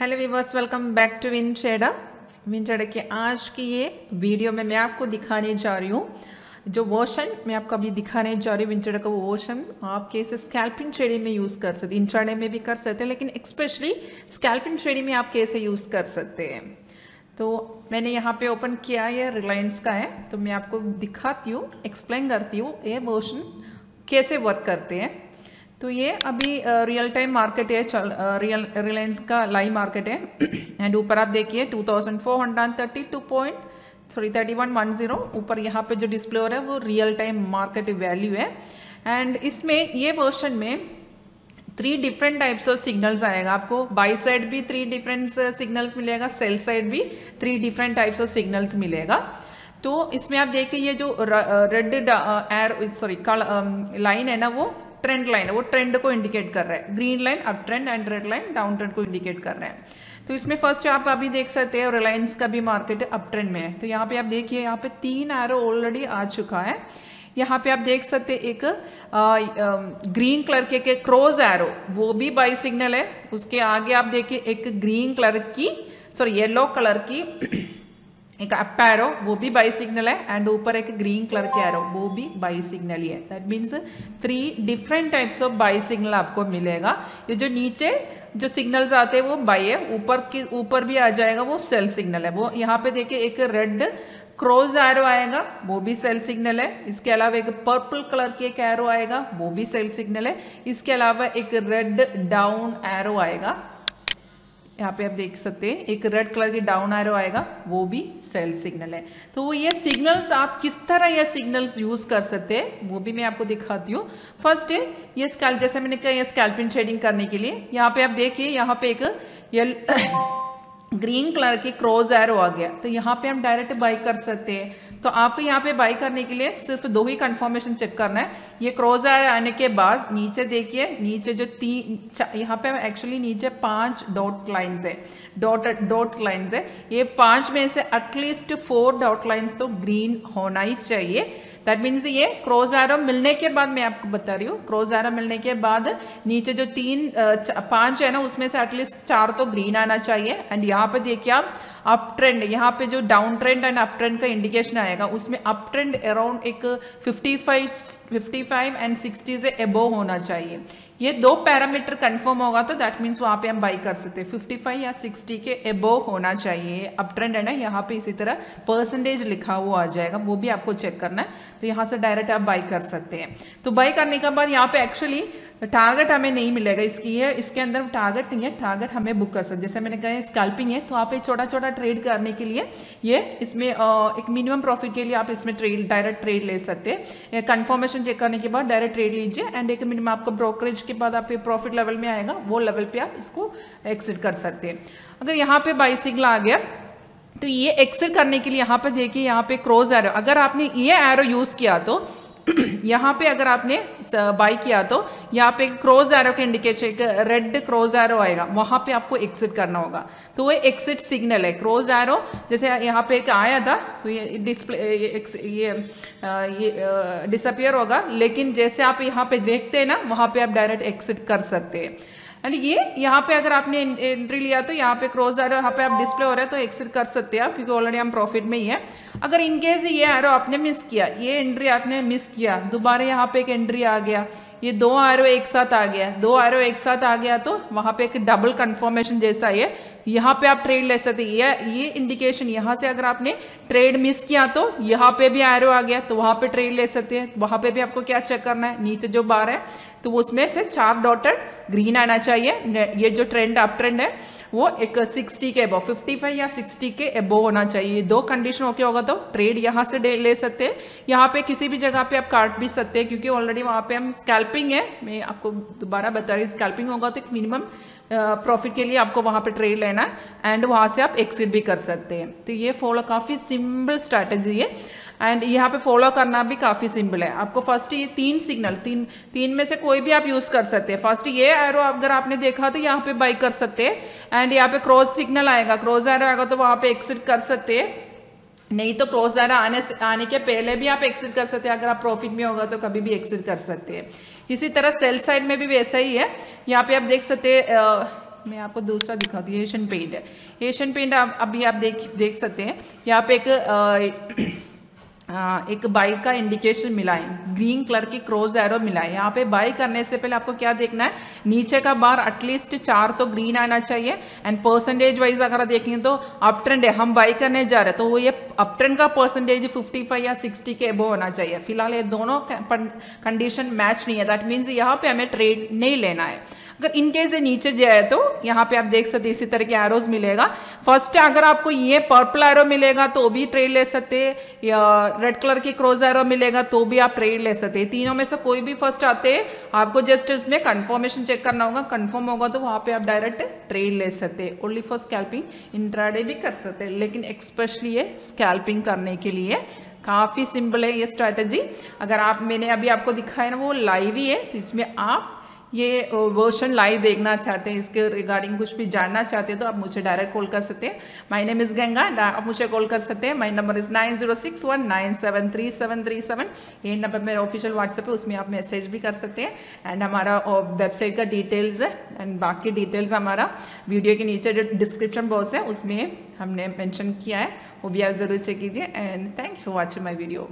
Hello viewers welcome back to Win Trader Win Trader के आज की ये वीडियो में मैं आपको दिखाने जा रही हूँ। जो वोशन मैं आपको अभी दिखाने जा रही हूँ विन ट्रेडर का वो वोशन आप कैसे स्कैल्पिंग ट्रेडिंग में यूज़ कर सकते इंट्राडे में भी कर सकते हैं, लेकिन एक्सपेशली स्कैल्पिंग ट्रेडिंग में आप कैसे यूज़ कर सकते हैं। तो मैंने यहाँ पे ओपन किया है रिलायंस का है तो मैं आपको दिखाती हूँ एक्सप्लेन करती हूँ ये वोशन कैसे वर्क करते हैं। तो ये अभी रियल टाइम मार्केट है, चल रियल रिलायंस का लाइव मार्केट है। एंड ऊपर आप देखिए two thousand four hundred thirty two point three thirty one one zero ऊपर यहाँ पे जो डिस्प्ले हो रहा है, वो रियल टाइम मार्केट वैल्यू है। एंड इसमें, ये वर्शन में three different types of signals आएगा आपको। बाई साइड भी थ्री डिफरेंट सिग्नल्स मिलेगा सेल साइड भी three different types of signals मिलेगा। तो इसमें आप देखिए, ये जो रेड एयर सॉरी लाइन है ना वो ट्रेंड लाइन है वो ट्रेंड को इंडिकेट कर रहा है। Green line up trend and red line down trend को इंडिकेट कर रहे हैं। तो इसमें फ़र्स्ट आप अभी देख सकते हैं रिलायंस का भी मार्केट अप ट्रेंड में है। तो यहाँ पे आप देखिए यहाँ पे तीन एरो ऑलरेडी आ चुका है। यहाँ पे आप देख सकते एक आ, आ, ग्रीन कलर के, के क्रोज एरो वो भी बाई सिग्नल है। उसके आगे आप देखिए एक ग्रीन कलर की सॉरी येलो कलर की एक अप एरो वो भी बाई सिग्नल है एंड ऊपर एक ग्रीन कलर के एरो वो भी बाई सिग्नल ही है। That means three different types of buy signal आपको मिलेगा। ये जो नीचे जो सिग्नल्स आते हैं, वो बाई है। ऊपर की, ऊपर भी आ जाएगा, वो सेल सिग्नल है। वो यहाँ पे देखिए, एक रेड क्रॉस एरो आएगा वो भी सेल सिग्नल है। इसके अलावा एक पर्पल कलर की एक एरो आएगा वो भी सेल सिग्नल है। इसके अलावा एक रेड डाउन एरो आएगा। यहाँ पे आप देख सकते हैं, एक रेड कलर की डाउन एरो आएगा, वो भी सेल सिग्नल है। तो वो ये सिग्नल्स आप किस तरह ये सिग्नल्स यूज़ कर सकते हैं, वो भी मैं आपको दिखाती हूँ। फ़र्स्ट है, ये स्कैल जैसे मैंने कहा, ये स्कैल्पिंग ट्रेडिंग करने के लिए। यहाँ पे आप देखिए, यहाँ पे एक ये ग्रीन कलर की क्रॉस एरो आ गया। तो यहाँ पे हम डायरेक्ट बाई कर सकते हैं। तो आपको यहाँ पे बाई करने के लिए सिर्फ़ दो ही कंफर्मेशन चेक करना है। ये एरो आने के बाद नीचे देखिए, नीचे जो तीन यहाँ पे एक्चुअली नीचे पाँच डॉट लाइंस है। डॉट डॉट लाइंस है। ये पाँच में से at least four dot lines तो ग्रीन होना ही चाहिए। दैट मीन्स ये क्रॉस एरो मिलने के बाद मैं आपको बता रही हूँ क्रॉस एरो मिलने के बाद नीचे जो तीन पाँच है ना, उसमें से एटलीस्ट चार तो ग्रीन आना चाहिए। एंड यहाँ पे देखिए आप अप ट्रेंड यहाँ पे जो down trend and up trend का इंडिकेशन आएगा, उसमें अप ट्रेंड अराउंड एक 55 55 एंड 60 से एबोव होना चाहिए। ये दो पैरामीटर कंफर्म होगा तो दैट मीन्स वहाँ पे हम बाई कर सकते हैं। 55 या 60 के एबोव होना चाहिए। अप ट्रेंड है ना, यहाँ पे इसी तरह परसेंटेज लिखा हुआ आ जाएगा, वो भी आपको चेक करना है। तो यहाँ से डायरेक्ट आप बाई कर सकते हैं। तो बाई करने के बाद यहाँ पे एक्चुअली टारगेट हमें नहीं मिलेगा इसकी है इसके अंदर टारगेट नहीं है टारगेट हमें बुक कर सकते जैसे मैंने कहा स्कैल्पिंग है तो आप एक छोटा छोटा ट्रेड करने के लिए ये इसमें एक मिनिमम प्रॉफिट के लिए आप इसमें ट्रेड डायरेक्ट ट्रेड ले सकते हैं। कंफर्मेशन चेक करने के बाद डायरेक्ट ट्रेड लीजिए एंड एक मिनिमम आपका ब्रोकरेज के बाद आप प्रॉफिट लेवल में आएगा, वो लेवल पर आप इसको एक्सिट कर सकते हैं। अगर यहाँ पे बाई सिग्नल आ गया तो ये एक्सिट करने के लिए यहाँ पे देखिए, यहाँ पे क्रोज एरो अगर आपने ये एरो यूज़ किया तो यहाँ पे अगर आपने बाई किया तो यहाँ पे क्रोज एरो के इंडिकेशन एक रेड क्रोज एरो आएगा वहाँ पे आपको एक्सिट करना होगा। तो वो एक्सिट सिग्नल है क्रोज एरो जैसे यहाँ पे एक आया था तो ये डिस्प्ले ये ये, ये डिसअपियर होगा लेकिन जैसे आप यहाँ पे देखते हैं ना वहाँ पे आप डायरेक्ट एक्सिट कर सकते हैं। एंड ये, यहाँ पे अगर आपने एंट्री लिया तो यहाँ पे क्रॉस एरो यहाँ पे आप डिस्प्ले हो रहा है तो एक्सिट कर सकते हैं आप, क्योंकि ऑलरेडी हम प्रॉफिट में ही है। अगर इनकेस ये एरो आपने मिस किया, ये एंट्री आपने मिस किया, दोबारा यहाँ पे एक एंट्री आ गया, ये दो एरो एक साथ आ गया, दो एरो एक साथ आ गया तो वहाँ पे एक डबल कन्फर्मेशन जैसा है। यहाँ पे आप ट्रेड ले सकते ये ये इंडिकेशन यहाँ से अगर आपने ट्रेड मिस किया तो यहाँ पे भी एरो आ गया तो वहाँ पे ट्रेड ले सकते हैं। वहाँ पे भी आपको क्या चेक करना है? नीचे जो बार है तो उसमें से चार डॉटेड ग्रीन आना चाहिए। ये जो ट्रेंड अप ट्रेंड है, वो एक 60 के एबो 55 या 60 के एबो होना चाहिए। दो कंडीशन ओके होगा तो? ट्रेड यहाँ से ले सकते हैं। यहाँ पे किसी भी जगह पे आप काट भी सकते हैं, क्योंकि ऑलरेडी वहाँ पे हम स्कैल्पिंग है। मैं आपको दोबारा बता रही हूँ स्कैल्पिंग होगा तो एक मिनिमम प्रॉफिट के लिए आपको वहाँ पे ट्रेड लेना है एंड वहाँ से आप एक्सिट भी कर सकते हैं। तो ये फॉलो काफ़ी सिंपल स्ट्रैटेजी है एंड यहाँ पे फॉलो करना भी काफ़ी सिंपल है। आपको फ़र्स्ट ये तीन सिग्नल तीन तीन में से कोई भी आप यूज़ कर सकते हैं। फ़र्स्ट ये एरो अगर आपने देखा तो यहाँ पे बाई कर सकते हैं एंड यहाँ पे क्रॉस सिग्नल आएगा। क्रॉस एरो आएगा तो वहाँ पे एक्सिट कर सकते हैं। नहीं तो क्रॉस एरो आने से, आने के पहले भी आप एक्सिट कर सकते हैं। अगर आप प्रॉफिट में होगा तो कभी भी एक्सिट कर सकते हैं। इसी तरह सेल साइड में भी वैसा ही है। यहाँ पे आप देख सकते मैं आपको दूसरा दिखाती हूँ एशियन पेंट है। एशियन पेंट आप अभी आप देख देख सकते हैं। यहाँ पे एक एक बाइक का इंडिकेशन मिला है। ग्रीन कलर की क्रॉस एरो मिला है। यहाँ पे बाई करने से पहले आपको क्या देखना है? नीचे का बार एटलीस्ट चार तो ग्रीन आना चाहिए। एंड परसेंटेज वाइज अगर देखेंगे तो अप ट्रेंड है। हम बाई करने जा रहे हैं तो वो ये अप ट्रेंड का परसेंटेज 55 या 60 के अबो होना चाहिए। फ़िलहाल ये दोनों कंडीशन मैच नहीं है। दैट मीन्स यहाँ पे हमें ट्रेड नहीं लेना है। अगर इनकेस ये नीचे जाए तो यहाँ पे आप देख सकते इसी तरह के एरोज मिलेगा। फ़र्स्ट अगर आपको ये पर्पल एरो मिलेगा तो भी ट्रेड ले सकते या रेड कलर की क्रोज एरो मिलेगा तो भी आप ट्रेड ले सकते तीनों में से कोई भी फ़र्स्ट आते हैं, आपको जस्ट उसमें कंफर्मेशन चेक करना होगा। कंफर्म होगा तो वहाँ पे आप डायरेक्ट ट्रेड ले सकते ओनली फॉर स्कैल्पिंग इंट्राडे भी कर सकते लेकिन एक्सपेशली ये स्कैल्पिंग करने के लिए काफ़ी सिंपल है ये स्ट्रैटेजी अगर आप, मैंने अभी आपको दिखाया ना, वो लाइव ही है। तो इसमें आप ये वर्शन लाइव देखना चाहते हैं, इसके रिगार्डिंग कुछ भी जानना चाहते हैं तो आप मुझे डायरेक्ट कॉल कर सकते हैं। माय नेम इज़ गंगा आप मुझे कॉल कर सकते हैं। My number is nine zero six one nine seven three seven three seven ये नंबर मेरा ऑफिशियल व्हाट्सएप है, उसमें आप मैसेज भी कर सकते हैं। एंड हमारा वेबसाइट का डिटेल्स है एंड बाकी डिटेल्स हमारा वीडियो के नीचे जो डिस्क्रिप्शन बॉक्स है, उसमें हमने मैंशन किया है। वो भी आप ज़रूर चेक कीजिए। And thank you for watching my video